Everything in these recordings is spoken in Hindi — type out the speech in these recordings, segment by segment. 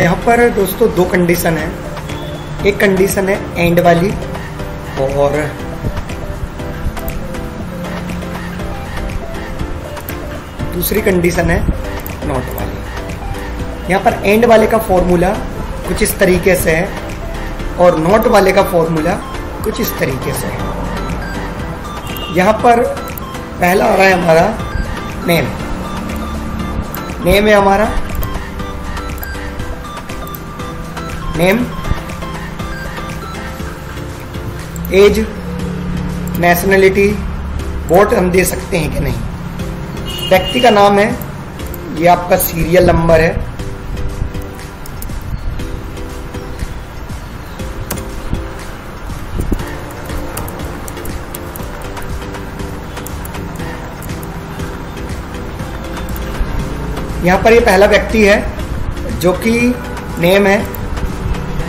यहाँ पर दोस्तों दो कंडीशन है। एक कंडीशन है एंड वाली और दूसरी कंडीशन है नॉट वाली। यहाँ पर एंड वाले का फॉर्मूला कुछ इस तरीके से है और नॉट वाले का फॉर्मूला कुछ इस तरीके से है। यहाँ पर पहला आ रहा है हमारा नेम नेम है हमारा नेम, एज नेशनलिटी वोट हम दे सकते हैं कि नहीं। व्यक्ति का नाम है, ये आपका सीरियल नंबर है। यहाँ पर ये पहला व्यक्ति है, जो कि नेम है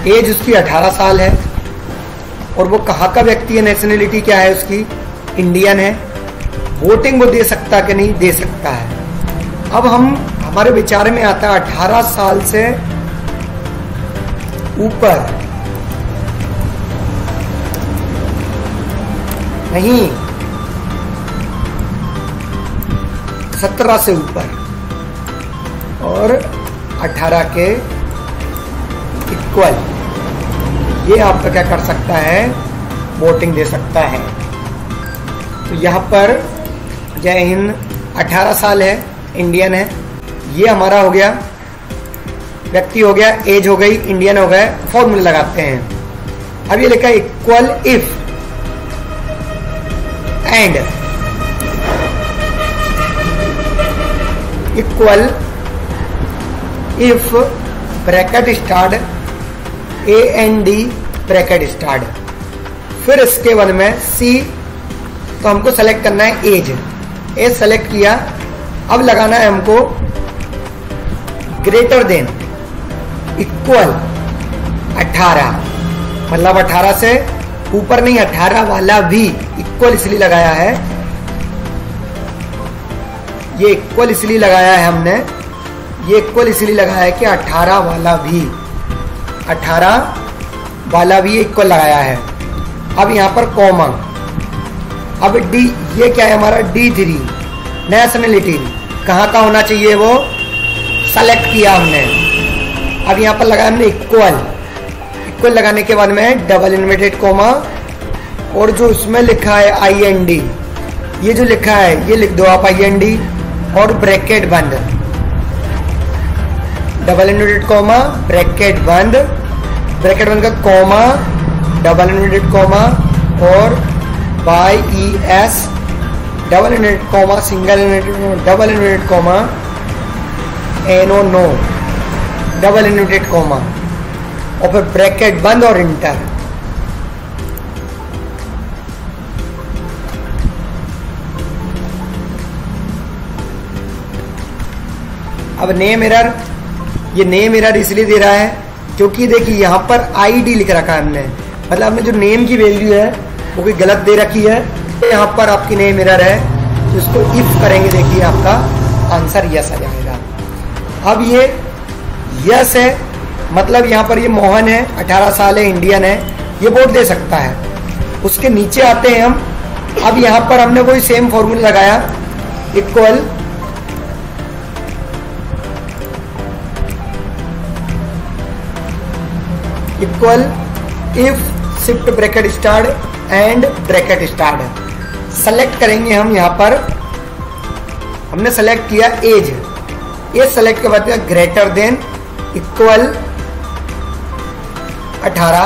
एज उसकी 18 साल है और वो कहाँ का व्यक्ति है नेशनलिटी क्या है उसकी? इंडियन है। वोटिंग वो दे सकता कि नहीं? दे सकता है। अब हम, हमारे विचार में आता है 18 साल से ऊपर। नहीं। 17 से ऊपर। और 18 के इक्वल ये आपका क्या कर सकता है? वोटिंग दे सकता है। तो यहाँ पर जय हिंद 18 साल है इंडियन है। ये हमारा हो गया, व्यक्ति हो गया एज हो गई इंडियन हो गया फॉर्मूला लगाते हैं। अब ये लिखा equal if and equal if bracket start A N D bracket start फिर इसके वन में सी तो हमको सेलेक्ट करना है एज एज सेलेक्ट किया। अब लगाना है हमको ग्रेटर देन इक्वल 18 मतलब 18 से ऊपर नहीं 18 वाला भी इक्वल इसलिए लगाया है। ये इक्वल इसलिए लगाया है हमने। ये इक्वल इसलिए लगाया है कि 18 वाला भी 18 वाला भी इक्वल लगाया है। अब यहाँ पर कॉमन अब डी, ये क्या है हमारा? D three. नेशनलिटी। कहाँ का होना चाहिए वो? सेलेक्ट किया हमने। अब यहाँ पर लगाया हमने इक्वल। इक्वल लगाने के बाद में डबल इन्वर्टेड कोमा और जो उसमें लिखा है आई एन डी ये जो लिखा है, ये लिख दो आप आई एन डी और ब्रैकेट बंद। डबल इन्वर्टेड कॉमा ब्रैकेट बंद ब्रैकेट बंद का कॉमा डबल इन्वर्टेड कॉमा और Y E S double inverted comma single inverted double inverted comma N O no double inverted comma और फिर ब्रैकेट बंद और इंटर अब नेम एरर ये नेम एरर इसलिए दे रहा है क्योंकि देखिए यहाँ पर आईडी लिख रखा है हमने। मतलब हमने जो नेम की वैल्यू है, वो कोई गलत दे रखी है, यहाँ पर आपकी नेम एरर है तो इसको इफ़ करेंगे देखिए आपका आंसर यस आ जाएगा। अब ये यस है मतलब यहाँ पर ये मोहन है 18 साल है इंडियन है, ये वोट दे सकता है। उसके नीचे आते हैं हम। अब यहाँ पर हमने कोई सेम फॉर्मूला लगाया equal equal if shift bracket start and bracket start select करेंगे हम यहाँ पर। हमने सेलेक्ट किया एज एज सेलेक्ट के बाद ग्रेटर देन इक्वल 18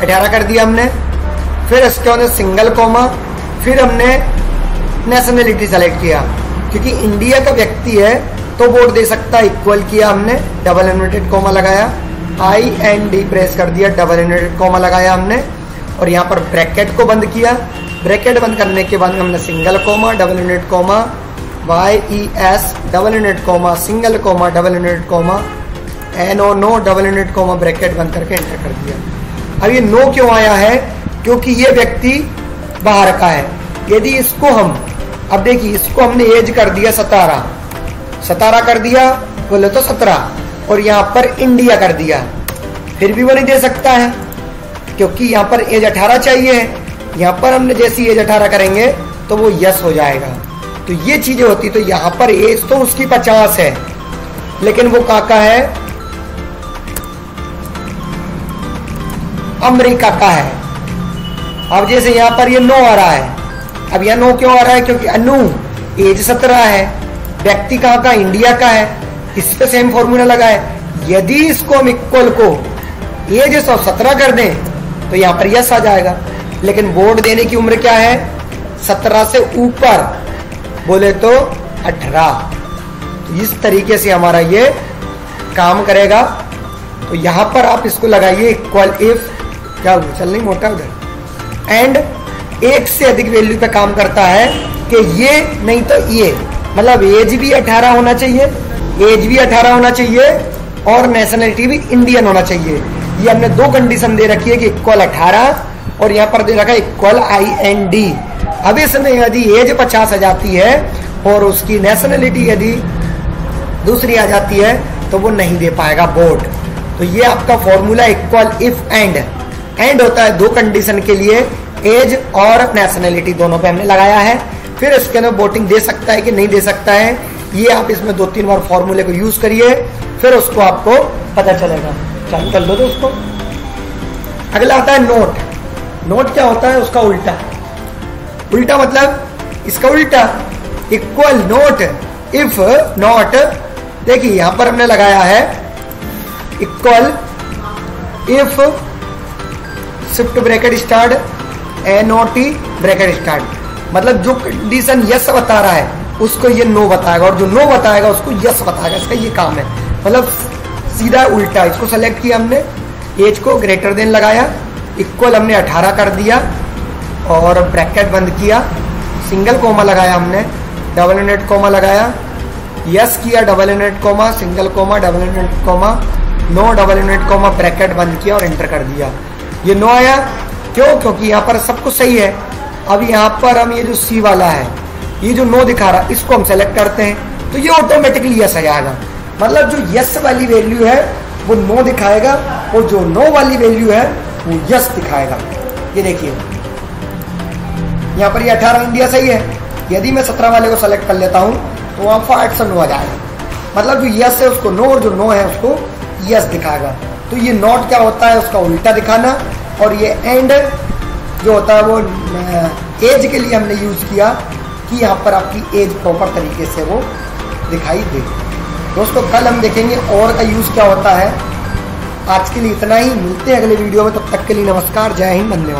18 कर दिया हमने। फिर इसके बाद सिंगल कॉमा फिर हमने नेशनलिटी सेलेक्ट किया। क्योंकि इंडिया का व्यक्ति है तो वोट दे सकता इक्वल किया हमने डबल इन्वर्टेड कॉमा लगाया। आई एन डी प्रेस कर दिया डबल इन्वर्टेड कॉमा लगाया हमने, और यहाँ पर ब्रैकेट को बंद किया। ब्रैकेट बंद करने के बाद हमने single comma double inverted comma Y E S double inverted comma single comma double inverted comma N O no double inverted comma bracket बंद करके एंटर कर दिया। अब ये नो क्यों आया है? क्योंकि ये व्यक्ति बाहर का है। यदि इसको हम, अब देखिए, इसको हमने एज कर दिया सतारा। सतारा कर दिया, बोले तो सत्रह। और यहाँ पर इंडिया कर दिया। फिर भी वो नहीं दे सकता है, क्योंकि यहाँ पर एज 18 चाहिए यहाँ पर हमने जैसी एज 18 करेंगे तो वो यस हो जाएगा। तो ये चीज़ें होती तो यहाँ पर एज तो उसकी 50 है। लेकिन वो काका है, अमेरिका का है। अब जैसे यहाँ पर ये नो आ रहा है, अब यह नो क्यों आ रहा है? क्योंकि अनु, एज सत्रह है, व्यक्ति कहाँ का? इंडिया का है। इस पे सेम फॉर्मूला लगा है यदि इसको हम इक्वल को एज सौ सत्रह कर दें तो यहाँ पर यस आ जाएगा। लेकिन वोट देने की उम्र क्या है? सत्रह से ऊपर। बोले तो अठारह। तो इस तरीके से हमारा ये काम करेगा। तो यहाँ पर आप इसको लगाइए इक्वल इफ़ क्या चल नहीं मोटा उधर। एंड एक से अधिक वैल्यू पे काम करता है कि ये नहीं तो ये। मतलब एज भी 18 होना चाहिए। एज भी 18 होना चाहिए और नेशनलिटी भी इंडियन होना चाहिए। ये हमने दो कंडीशन दे रखी है कि इक्वल 18 और यहाँ पर दे रखा है इक्वल आई एन डी अब इसमें यदि एज 50 आ जाती है और उसकी नेशनलिटी यदि दूसरी आ जाती है तो वो नहीं दे पाएगा बोर्ड तो ये आपका formula equal if and and होता है दो कंडीशन के लिए एज और नेशनलिटी दोनों पे हमने लगाया है। फिर इसके अंदर वोटिंग दे सकता है कि नहीं दे सकता है? ये आप इसमें दो तीन बार फॉर्मूले को यूज़ करिए, फिर उसको आपको पता चलेगा। चालू कर लो तो उसको अगला आता है नोट नोट क्या होता है? उसका उल्टा। उल्टा मतलब इसका उल्टा। इक्वल नोट इफ़ नॉट देखिए, यहाँ पर हमने लगाया है। Equal if shift bracket start N O T bracket start मतलब जो कंडीशन यस बता रहा है उसको ये नो बताएगा और जो नो बताएगा उसको यस बताएगा। इसका ये काम है। मतलब सीधा उल्टा, इसको सेलेक्ट किया हमने। एज को ग्रेटर देन लगाया इक्वल हमने 18 कर दिया और ब्रैकेट बंद किया। सिंगल कोमा लगाया हमने डबल एंडेड कोमा लगाया। यस किया double ended comma single comma double ended comma no double ended comma bracket बंद किया और एंटर कर दिया। ये नो आया। क्यों? क्योंकि यहाँ पर सब कुछ सही है। अब यहाँ पर हम ये जो सी वाला है ये जो नो दिखा रहा, इसको हम सेलेक्ट करते हैं तो ये ऑटोमेटिकली यस आ जाएगा। मतलब जो यस वाली वैल्यू है, वो नो दिखाएगा, और जो नो वाली वैल्यू है, वो यस दिखाएगा। ये देखिए। यहाँ पर ये अठारह इंडिया सही है। यदि मैं सत्रह वाले को सेलेक्ट कर लेता हूँ तो वहाँ पर आठ सौ नो आ जाएगा। मतलब जो यस है, उसको नो और जो नो है, उसको यस दिखाएगा। तो ये नॉट क्या होता है, उसका उल्टा दिखाना, और ये एंड जो होता है, वो एज के लिए हमने यूज़ किया कि यहाँ पर आपकी एज प्रॉपर तरीके से वो दिखाई दे। दोस्तों, कल हम देखेंगे और का यूज़ क्या होता है। आज के लिए इतना ही। मिलते हैं अगले वीडियो में। तब तक के लिए नमस्कार। जय हिंद, धन्यवाद।